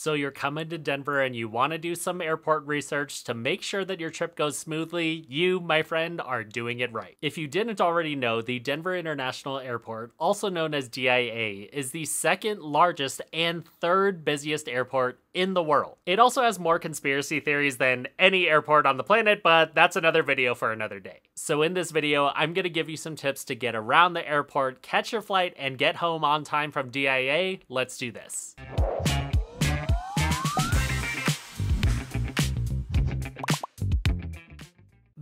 So you're coming to Denver and you want to do some airport research to make sure that your trip goes smoothly, you, my friend, are doing it right. If you didn't already know, the Denver International Airport, also known as DIA, is the second largest and third busiest airport in the world. It also has more conspiracy theories than any airport on the planet, but that's another video for another day. So in this video, I'm gonna give you some tips to get around the airport, catch your flight, and get home on time from DIA. Let's do this.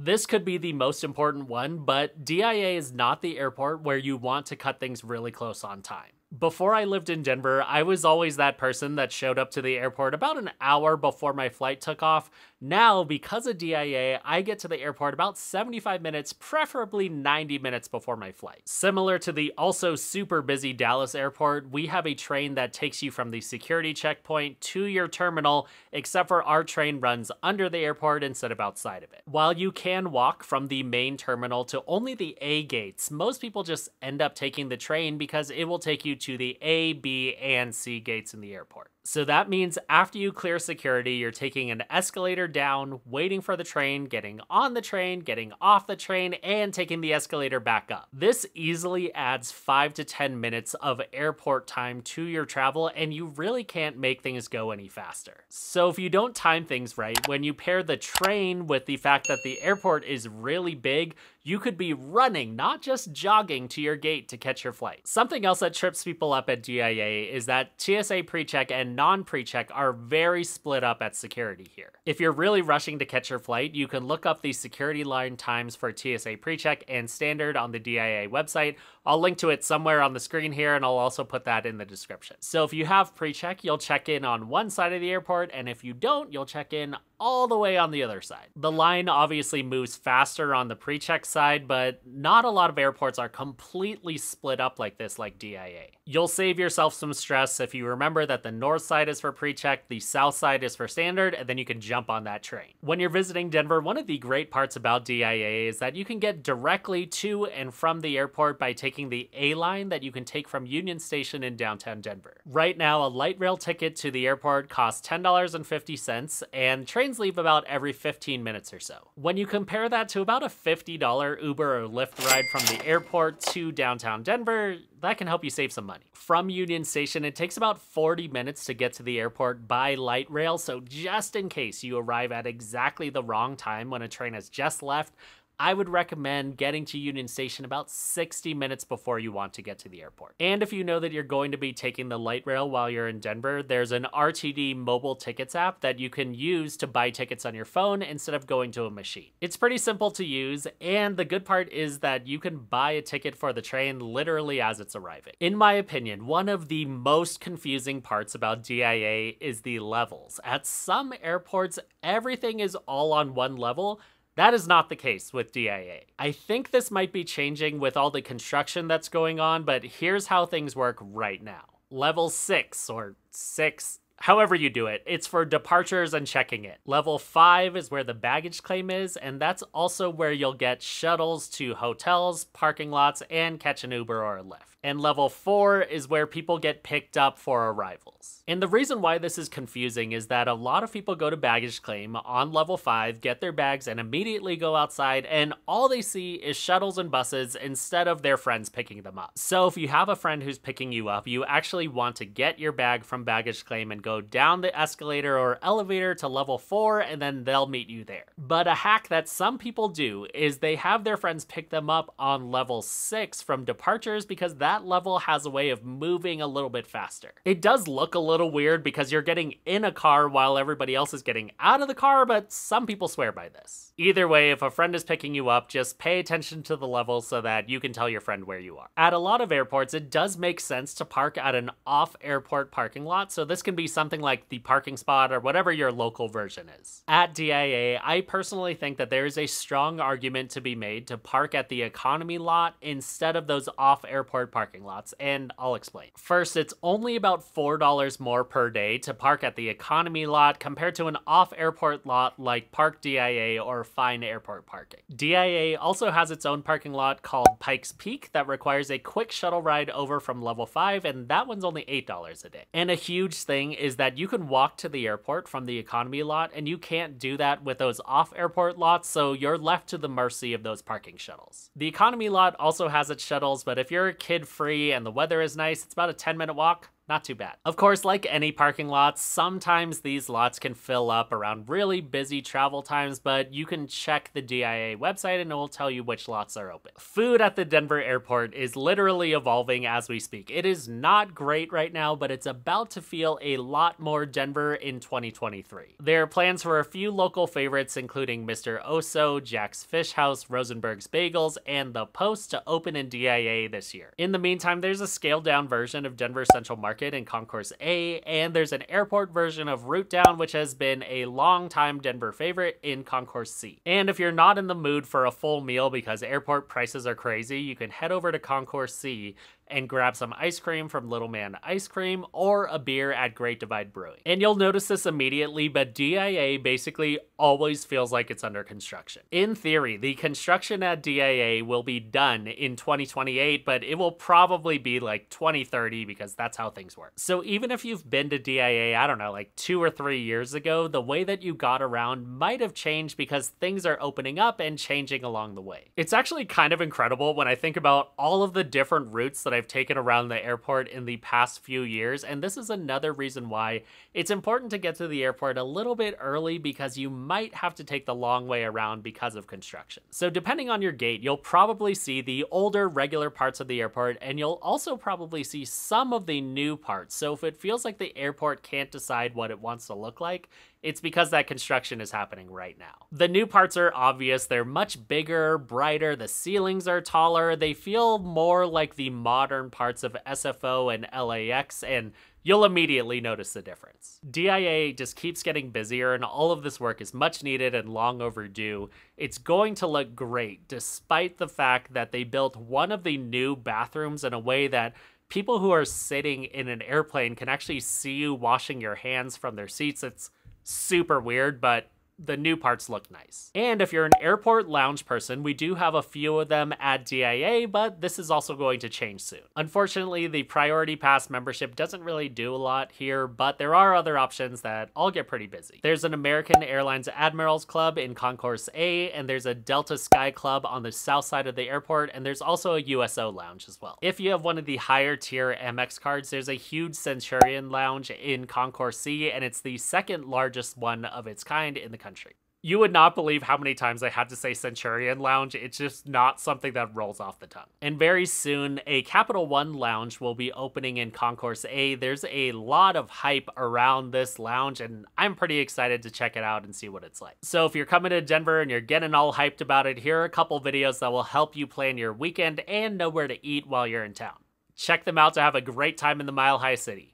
This could be the most important one, but DIA is not the airport where you want to cut things really close on time. Before I lived in Denver, I was always that person that showed up to the airport about an hour before my flight took off. Now, because of DIA, I get to the airport about 75 minutes, preferably 90 minutes before my flight. Similar to the also super busy Dallas airport, we have a train that takes you from the security checkpoint to your terminal, except for our train runs under the airport instead of outside of it. While you can walk from the main terminal to only the A gates, most people just end up taking the train because it will take you to the A, B, and C gates in the airport. So that means after you clear security, you're taking an escalator down, waiting for the train, getting on the train, getting off the train, and taking the escalator back up. This easily adds 5 to 10 minutes of airport time to your travel, and you really can't make things go any faster. So if you don't time things right, when you pair the train with the fact that the airport is really big, you could be running, not just jogging to your gate to catch your flight. Something else that trips people up at DIA is that TSA PreCheck and non-PreCheck are very split up at security here. If you're really rushing to catch your flight, you can look up the security line times for TSA PreCheck and standard on the DIA website. I'll link to it somewhere on the screen here and I'll also put that in the description. So if you have PreCheck, you'll check in on one side of the airport and if you don't, you'll check in all the way on the other side. The line obviously moves faster on the pre-check side, but not a lot of airports are completely split up like this like DIA. You'll save yourself some stress if you remember that the north side is for pre-check, the south side is for standard, and then you can jump on that train. When you're visiting Denver, one of the great parts about DIA is that you can get directly to and from the airport by taking the A line that you can take from Union Station in downtown Denver. Right now, a light rail ticket to the airport costs $10.50 and trains leave about every 15 minutes or so. When you compare that to about a $50 Uber or Lyft ride from the airport to downtown Denver, that can help you save some money. From Union Station, it takes about 40 minutes to get to the airport by light rail, so just in case you arrive at exactly the wrong time when a train has just left, I would recommend getting to Union Station about 60 minutes before you want to get to the airport. And if you know that you're going to be taking the light rail while you're in Denver, there's an RTD mobile tickets app that you can use to buy tickets on your phone instead of going to a machine. It's pretty simple to use, and the good part is that you can buy a ticket for the train literally as it's arriving. In my opinion, one of the most confusing parts about DIA is the levels. At some airports, everything is all on one level, that is not the case with DIA. I think this might be changing with all the construction that's going on, but here's how things work right now. Level 6 or 6 however you do it, it's for departures and checking it. Level 5 is where the baggage claim is, and that's also where you'll get shuttles to hotels, parking lots, and catch an Uber or a Lyft and level 4 is where people get picked up for arrivals. And the reason why this is confusing is that a lot of people go to baggage claim on level 5, get their bags, and immediately go outside, and all they see is shuttles and buses instead of their friends picking them up. So if you have a friend who's picking you up, you actually want to get your bag from baggage claim and go down the escalator or elevator to level 4, and then they'll meet you there. But a hack that some people do is they have their friends pick them up on level 6 from departures because that that level has a way of moving a little bit faster. It does look a little weird because you're getting in a car while everybody else is getting out of the car, but some people swear by this. Either way, if a friend is picking you up, just pay attention to the level so that you can tell your friend where you are. At a lot of airports, it does make sense to park at an off-airport parking lot, so this can be something like the parking spot or whatever your local version is. At DIA, I personally think that there is a strong argument to be made to park at the economy lot instead of those off-airport parking lots, and I'll explain. First, it's only about $4 more per day to park at the economy lot compared to an off airport lot like Park DIA or Fine Airport Parking. DIA also has its own parking lot called Pikes Peak that requires a quick shuttle ride over from level 5, and that one's only $8 a day. And a huge thing is that you can walk to the airport from the economy lot, and you can't do that with those off airport lots, so you're left to the mercy of those parking shuttles. The economy lot also has its shuttles, but if you're a kid free and the weather is nice, it's about a 10 minute walk not too bad. Of course, like any parking lots, sometimes these lots can fill up around really busy travel times, but you can check the DIA website and it will tell you which lots are open. Food at the Denver airport is literally evolving as we speak. It is not great right now, but it's about to feel a lot more Denver in 2023. There are plans for a few local favorites, including Mr. Oso, Jack's Fish House, Rosenberg's Bagels, and The Post to open in DIA this year. In the meantime, there's a scaled down version of Denver Central Market Market in Concourse A, and there's an airport version of Root Down, which has been a long-time Denver favorite in Concourse C. And if you're not in the mood for a full meal because airport prices are crazy, you can head over to Concourse C and grab some ice cream from Little Man Ice Cream or a beer at Great Divide Brewing. And you'll notice this immediately, but DIA basically always feels like it's under construction. In theory, the construction at DIA will be done in 2028, but it will probably be like 2030 because that's how things work. So even if you've been to DIA, I don't know, like two or three years ago, the way that you got around might have changed because things are opening up and changing along the way. It's actually kind of incredible when I think about all of the different routes that I I've taken around the airport in the past few years, and this is another reason why it's important to get to the airport a little bit early because you might have to take the long way around because of construction. So depending on your gate, you'll probably see the older regular parts of the airport, and you'll also probably see some of the new parts. So if it feels like the airport can't decide what it wants to look like, it's because that construction is happening right now. The new parts are obvious. They're much bigger, brighter, the ceilings are taller. They feel more like the modern parts of SFO and LAX, and you'll immediately notice the difference. DIA just keeps getting busier, and all of this work is much needed and long overdue. It's going to look great, despite the fact that they built one of the new bathrooms in a way that people who are sitting in an airplane can actually see you washing your hands from their seats. It's super weird, but the new parts look nice. And if you're an airport lounge person, we do have a few of them at DIA, but this is also going to change soon. Unfortunately, the Priority Pass membership doesn't really do a lot here, but there are other options that all get pretty busy. There's an American Airlines Admirals Club in Concourse A, and there's a Delta Sky Club on the south side of the airport, and there's also a USO lounge as well. If you have one of the higher tier Amex cards, there's a huge Centurion lounge in Concourse C, and it's the second largest one of its kind in the country country. You would not believe how many times I had to say Centurion Lounge. It's just not something that rolls off the tongue. And very soon, a Capital One lounge will be opening in Concourse A. There's a lot of hype around this lounge, and I'm pretty excited to check it out and see what it's like. So if you're coming to Denver and you're getting all hyped about it, here are a couple videos that will help you plan your weekend and know where to eat while you're in town. Check them out to have a great time in the Mile High City.